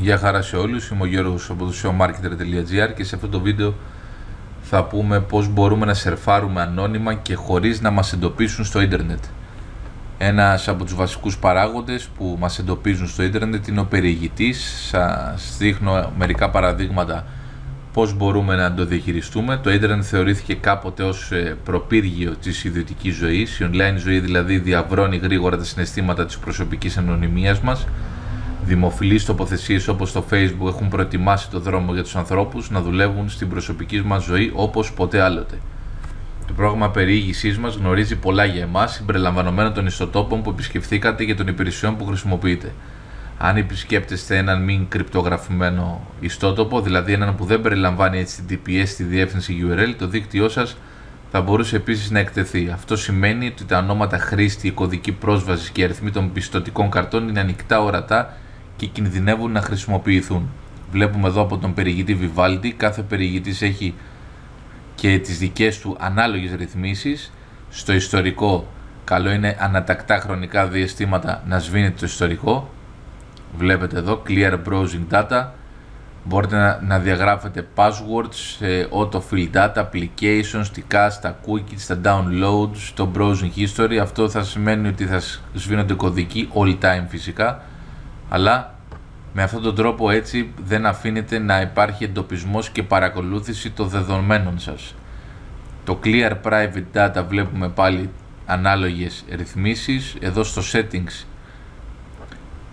Γεια χαρά σε όλους, είμαι ο Γιώργος από το showmarketer.gr και σε αυτό το βίντεο θα πούμε πώς μπορούμε να σερφάρουμε ανώνυμα και χωρίς να μας εντοπίσουν στο ίντερνετ. Ένας από τους βασικούς παράγοντες που μας εντοπίζουν στο ίντερνετ είναι ο περιηγητής. Σας δείχνω μερικά παραδείγματα πώς μπορούμε να το διαχειριστούμε. Το ίντερνετ θεωρήθηκε κάποτε ως ε, προπύργιο της ιδιωτικής ζωής. Η online ζωή δηλαδή διαβρώνει γρήγορα τα συναισθήματα της προσωπικής ανωνυμίας μας Δημοφιλείς τοποθεσίες όπως το Facebook έχουν προετοιμάσει το δρόμο για τους ανθρώπους να δουλεύουν στην προσωπική μας ζωή όπως ποτέ άλλοτε. Το πρόγραμμα περιήγησής μας γνωρίζει πολλά για εμάς, συμπεριλαμβανομένων των ιστοτόπων που επισκεφθήκατε και των υπηρεσιών που χρησιμοποιείτε. Αν επισκέπτεστε έναν μην κρυπτογραφημένο ιστότοπο, δηλαδή έναν που δεν περιλαμβάνει HTTPS στη διεύθυνση URL, το δίκτυό σας θα μπορούσε επίσης να εκτεθεί. Αυτό σημαίνει ότι τα ονόματα χρήστη, η κωδική πρόσβασης και οι αριθμοί των πιστοτικών καρτών είναι ανοιχτά ορατά και κινδυνεύουν να χρησιμοποιηθούν. Βλέπουμε εδώ από τον περιηγητή Vivaldi, κάθε περιηγητής έχει και τις δικές του ανάλογες ρυθμίσεις. Στο ιστορικό καλό είναι ανατακτά χρονικά διαστήματα να σβήνεται το ιστορικό. Βλέπετε εδώ, clear browsing data. Μπορείτε να, να διαγράφετε passwords, autofill data, applications, τη cast, τα cookies, τα downloads, το browsing history. Αυτό θα σημαίνει ότι θα σβήνονται κωδικοί all time φυσικά αλλά με αυτόν τον τρόπο έτσι δεν αφήνεται να υπάρχει εντοπισμός και παρακολούθηση των δεδομένων σας. Το Clear Private Data βλέπουμε πάλι ανάλογες ρυθμίσεις. Εδώ στο Settings,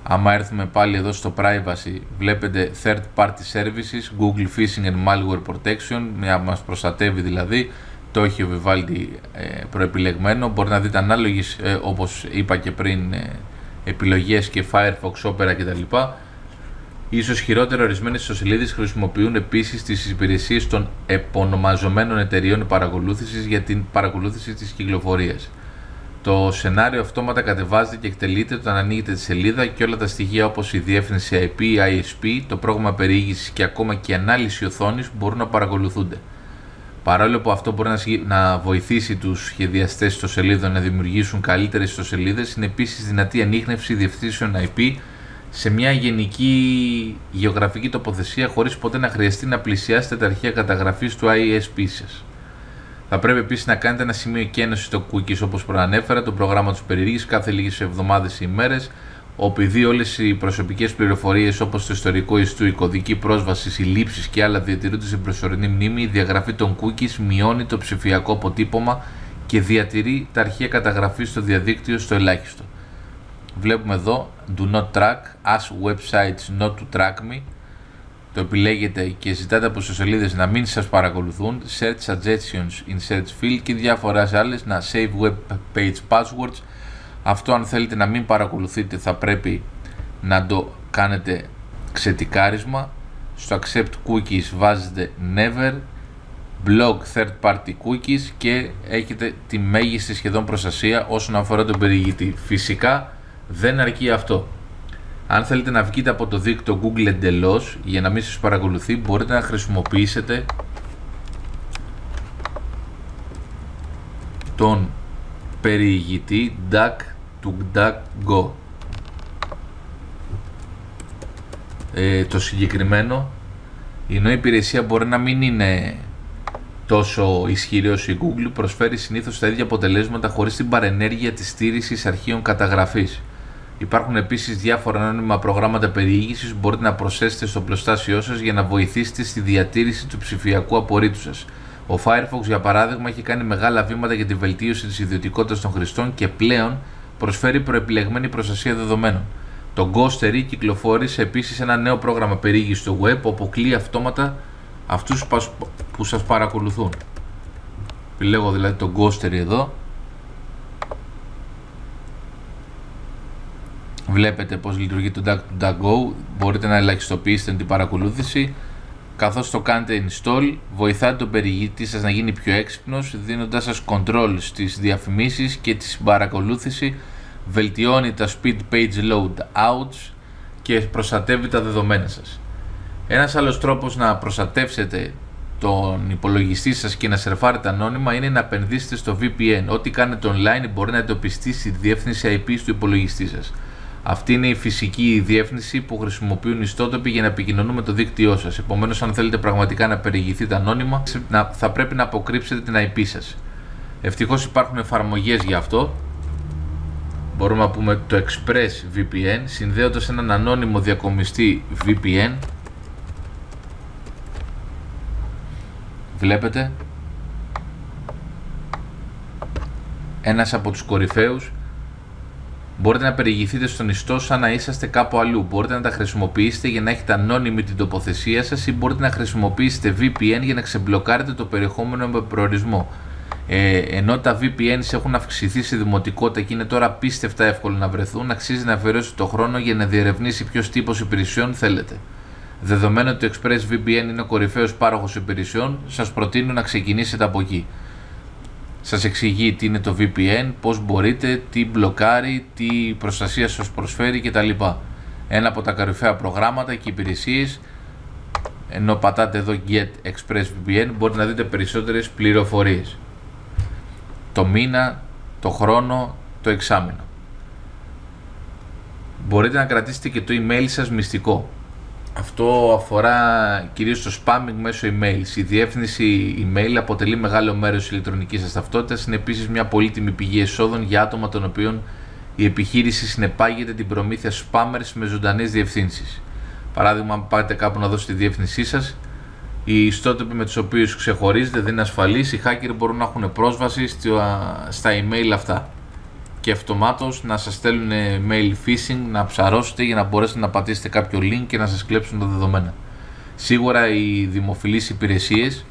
άμα έρθουμε πάλι εδώ στο Privacy, βλέπετε Third Party Services, Google Phishing and Malware Protection, μια μας προστατεύει δηλαδή, το έχει ο Vivaldi ε, προεπιλεγμένο. Μπορεί να δείτε ανάλογες, ε, όπως είπα και πριν, ε, επιλογές και Firefox, Opera κτλ. Ίσως χειρότερα ορισμένες ιστοσελίδες χρησιμοποιούν επίσης τις υπηρεσίες των επωνομαζομένων εταιρείων παρακολούθησης για την παρακολούθηση της κυκλοφορίας. Το σενάριο αυτόματα κατεβάζεται και εκτελείται όταν ανοίγετε τη σελίδα και όλα τα στοιχεία όπως η διεύθυνση IP, ISP, το πρόγραμμα περιήγησης και ακόμα και η ανάλυση οθόνης μπορούν να παρακολουθούνται. Παρόλο που αυτό μπορεί να βοηθήσει τους σχεδιαστές ιστοσελίδων να δημιουργήσουν καλύτερες ιστοσελίδες, είναι επίσης δυνατή ανείχνευση διευθύνσεων IP σε μια γενική γεωγραφική τοποθεσία χωρίς ποτέ να χρειαστεί να πλησιάσετε τα αρχεία καταγραφής του ISP σας. Θα πρέπει επίσης να κάνετε ένα σημείο κένωση στο cookies όπως προανέφερα, το πρόγραμμα τους περιήγησης κάθε λίγες εβδομάδες ή ημέρες, όπου επειδή όλες οι προσωπικές πληροφορίες όπως το ιστορικό ιστού, η κωδική πρόσβαση, οι λήψει και άλλα διατηρούνται στην προσωρινή μνήμη, η διαγραφή των cookies μειώνει το ψηφιακό αποτύπωμα και διατηρεί τα αρχεία καταγραφής στο διαδίκτυο στο ελάχιστο. Βλέπουμε εδώ Do not track, as websites not to track me. Το επιλέγετε και ζητάτε από σελίδες να μην σας παρακολουθούν, search suggestions in search field και διάφορα άλλες, να save web page passwords, αυτό αν θέλετε να μην παρακολουθείτε θα πρέπει να το κάνετε ξετικάρισμα. Στο accept cookies βάζετε never, block third party cookies και έχετε τη μέγιστη σχεδόν προστασία όσον αφορά τον περιηγητή. Φυσικά δεν αρκεί αυτό. Αν θέλετε να βγείτε από το δίκτυο Google εντελώς για να μην σας παρακολουθεί μπορείτε να χρησιμοποιήσετε τον περιηγητή duck DuckDuckGo. Ε, το συγκεκριμένο η νέα υπηρεσία μπορεί να μην είναι τόσο ισχυρή όσο η Google προσφέρει συνήθως τα ίδια αποτελέσματα χωρίς την παρενέργεια της στήρησης αρχείων καταγραφής. Υπάρχουν επίσης διάφορα ανώνυμα προγράμματα περιήγησης που μπορείτε να προσθέσετε στο πλωστάσιό σας για να βοηθήσετε στη διατήρηση του ψηφιακού απορρίτου σας. Ο Firefox για παράδειγμα έχει κάνει μεγάλα βήματα για τη βελτίωση της ιδιωτικότητας των χρηστών και πλέον προσφέρει προεπιλεγμένη προστασία δεδομένων. Το Ghostery κυκλοφόρησε επίσης ένα νέο πρόγραμμα περιήγηση στο web που αποκλείει αυτόματα αυτούς που σας παρακολουθούν. Επιλέγω δηλαδή το Ghostery εδώ. Βλέπετε πώς λειτουργεί το DuckDuckGo. Μπορείτε να ελαχιστοποιήσετε την παρακολούθηση. Καθώς το κάνετε install, βοηθάτε τον περιηγητή σας να γίνει πιο έξυπνος, δίνοντάς σας control στις διαφημίσεις και τη παρακολούθηση, βελτιώνει τα speed page load outs και προστατεύει τα δεδομένα σας. Ένας άλλος τρόπος να προστατεύσετε τον υπολογιστή σας και να σερφάρετε ανώνυμα είναι να επενδύσετε στο VPN. Ό,τι κάνετε online μπορεί να εντοπιστεί στη διεύθυνση IP του υπολογιστή σας. Αυτή είναι η φυσική διεύθυνση που χρησιμοποιούν οι ιστότοποι για να επικοινωνούν με το δίκτυό σας. Επομένως, αν θέλετε πραγματικά να περιηγηθείτε ανώνυμα, θα πρέπει να αποκρύψετε την IP σας. Ευτυχώς υπάρχουν εφαρμογές για αυτό. Μπορούμε να πούμε το Express VPN συνδέοντας έναν ανώνυμο διακομιστή VPN. Βλέπετε ένας από τους κορυφαίους Μπορείτε να περιηγηθείτε στον ιστό σαν να είσαστε κάπου αλλού. Μπορείτε να τα χρησιμοποιήσετε για να έχετε ανώνυμη την τοποθεσία σας ή μπορείτε να χρησιμοποιήσετε VPN για να ξεμπλοκάρετε το περιεχόμενο με προορισμό. Ε, ενώ τα VPN έχουν αυξηθεί σε δημοτικότητα και είναι τώρα απίστευτα εύκολο να βρεθούν, αξίζει να αφιερώσετε το χρόνο για να διερευνήσει ποιος τύπος υπηρεσιών θέλετε. Δεδομένου ότι το ExpressVPN είναι ο κορυφαίος πάροχος υπηρεσιών, σας προτείνω να ξεκινήσετε από εκεί σας εξηγεί τι είναι το VPN, πώς μπορείτε, τι μπλοκάρει, τι προστασία σας προσφέρει κτλ. Ένα από τα κορυφαία προγράμματα και υπηρεσίες ενώ πατάτε εδώ Get Express VPN μπορείτε να δείτε περισσότερες πληροφορίες. Το μήνα, το χρόνο, το εξάμεινο. Μπορείτε να κρατήσετε και το email σας μυστικό. Αυτό αφορά κυρίως το spamming μέσω email. Η διεύθυνση email αποτελεί μεγάλο μέρος της ηλεκτρονικής σας ταυτότητας. Είναι επίσης μια πολύτιμη πηγή εσόδων για άτομα των οποίων η επιχείρηση συνεπάγεται την προμήθεια spammers με ζωντανές διευθύνσεις. Παράδειγμα, αν πάτε κάπου να δώσετε τη διεύθυνσή σας, οι ιστότοποι με τους οποίους ξεχωρίζετε δεν είναι ασφαλείς, οι hacker μπορούν να έχουν πρόσβαση στα email αυτά και αυτομάτως να σας στέλνουν mail phishing, να ψαρώσετε για να μπορέσετε να πατήσετε κάποιο link και να σας κλέψουν τα δεδομένα. Σίγουρα οι δημοφιλείς υπηρεσίες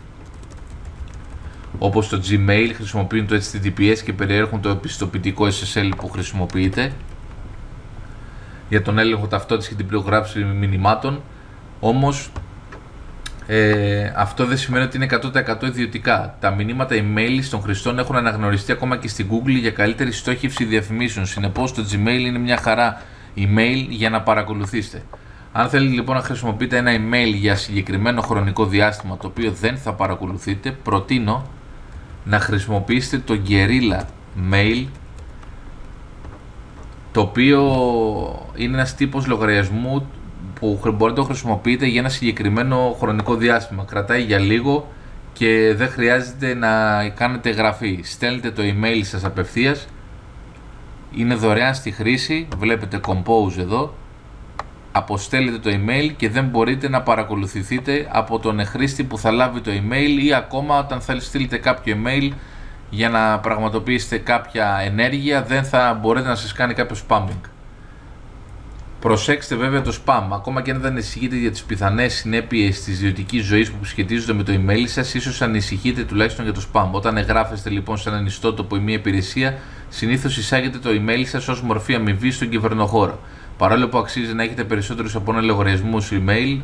όπως το Gmail χρησιμοποιούν το HTTPS και περιέχουν το επιστοποιητικό SSL που χρησιμοποιείτε για τον έλεγχο ταυτότητας και την πληρογράφηση μηνυμάτων όμως ε, αυτό δεν σημαίνει ότι είναι 100% ιδιωτικά. Τα μηνύματα email των χρηστών έχουν αναγνωριστεί ακόμα και στην Google για καλύτερη στόχευση διαφημίσεων. Συνεπώς, το Gmail είναι μια χαρά email για να παρακολουθήσετε. Αν θέλετε λοιπόν να χρησιμοποιείτε ένα email για συγκεκριμένο χρονικό διάστημα το οποίο δεν θα παρακολουθείτε, προτείνω να χρησιμοποιήσετε το Guerrilla Mail το οποίο είναι ένας τύπος λογαριασμού που μπορείτε να το χρησιμοποιείτε για ένα συγκεκριμένο χρονικό διάστημα. Κρατάει για λίγο και δεν χρειάζεται να κάνετε γραφή. Στέλνετε το email σας απευθείας. Είναι δωρεάν στη χρήση. Βλέπετε compose εδώ. Αποστέλλετε το email και δεν μπορείτε να παρακολουθηθείτε από τον χρήστη που θα λάβει το email ή ακόμα όταν θα στείλετε κάποιο email για να πραγματοποιήσετε κάποια ενέργεια δεν θα μπορείτε να σας κάνει κάποιο spamming. Προσέξτε βέβαια το spam. Ακόμα και αν δεν ανησυχείτε για τις πιθανές συνέπειες της ιδιωτικής ζωής που σχετίζονται με το email σας, ίσως ανησυχείτε τουλάχιστον για το spam. Όταν εγγράφεστε λοιπόν σε έναν ιστότοπο ή μια υπηρεσία, συνήθως εισάγετε το email σας ως μορφή αμοιβή στον κυβερνοχώρο. Παρόλο που αξίζει να έχετε περισσότερους από ένα λογαριασμό email,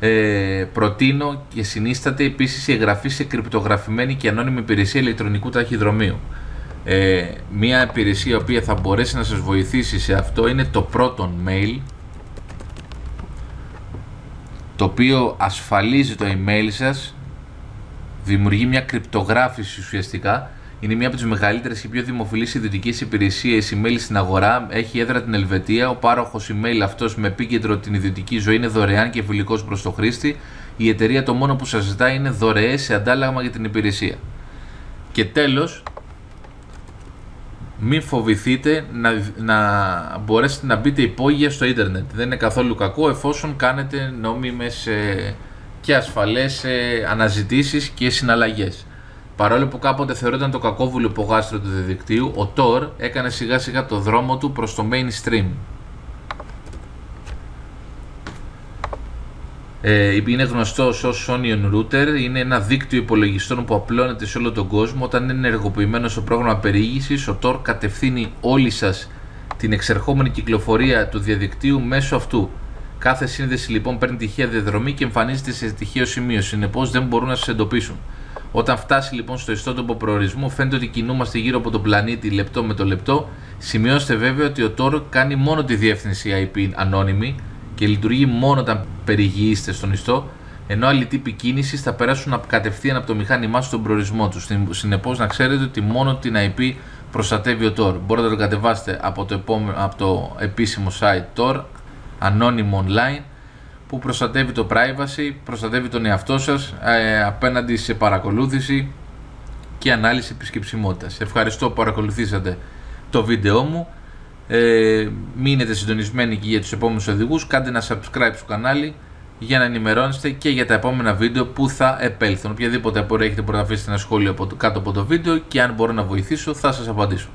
ε, προτείνω και συνίσταται επίσης η εγγραφή σε κρυπτογραφημένη και ανώνυμη υπηρεσία ηλεκτρονικού ταχυδρομείου ε, μια υπηρεσία η οποία θα μπορέσει να σας βοηθήσει σε αυτό είναι το πρώτο mail το οποίο ασφαλίζει το email σας δημιουργεί μια κρυπτογράφηση ουσιαστικά είναι μια από τις μεγαλύτερες και πιο δημοφιλείς ιδιωτικέ υπηρεσίες email στην αγορά. Έχει έδρα την Ελβετία. Ο πάροχος email αυτός με επίκεντρο την ιδιωτική ζωή είναι δωρεάν και φιλικός προς το χρήστη. Η εταιρεία το μόνο που σας ζητάει είναι δωρεές σε αντάλλαγμα για την υπηρεσία. Και τέλος, μην φοβηθείτε να, να μπορέσετε να μπείτε υπόγεια στο ίντερνετ. Δεν είναι καθόλου κακό εφόσον κάνετε νόμιμες ε, και ασφαλές ε, αναζητήσεις και συναλλαγές. Παρόλο που κάποτε θεωρείται το κακόβουλο υπογάστρο του διαδικτύου, ο Tor έκανε σιγά σιγά το δρόμο του προς το mainstream. Είναι γνωστό ως Onion Router, είναι ένα δίκτυο υπολογιστών που απλώνεται σε όλο τον κόσμο. Όταν είναι ενεργοποιημένος στο πρόγραμμα περιήγησης, ο Tor κατευθύνει όλη σας την εξερχόμενη κυκλοφορία του διαδικτύου μέσω αυτού. Κάθε σύνδεση λοιπόν παίρνει τυχαία διαδρομή και εμφανίζεται σε τυχαίο σημείο, συνεπώς δεν μπορούν να σας εντοπίσουν. Όταν φτάσει λοιπόν στο ιστότοπο προορισμού, φαίνεται ότι κινούμαστε γύρω από τον πλανήτη λεπτό με το λεπτό. Σημειώστε βέβαια ότι ο Tor κάνει μόνο τη διεύθυνση IP ανώνυμη, και λειτουργεί μόνο όταν περιηγείστε στον ιστό. ενώ άλλοι τύποι κίνησης θα περάσουν κατευθείαν από το μηχάνημά σου στον προορισμό τους. Συνεπώς, να ξέρετε ότι μόνο την IP προστατεύει ο Tor. Μπορείτε να το κατεβάσετε από το, επόμενο, από το επίσημο site Tor, ανώνυμο online, που προστατεύει το privacy, προστατεύει τον εαυτό σας ε, απέναντι σε παρακολούθηση και ανάλυση επισκεψιμότητας. Ευχαριστώ που παρακολουθήσατε το βίντεό μου. Ε, μείνετε συντονισμένοι και για τους επόμενους οδηγούς. Κάντε ένα subscribe στο κανάλι για να ενημερώνεστε και για τα επόμενα βίντεο που θα επέλθουν. Οποιαδήποτε απορία έχετε μπορείτε να αφήσετε ένα σχόλιο κάτω από το βίντεο και αν μπορώ να βοηθήσω θα σας απαντήσω.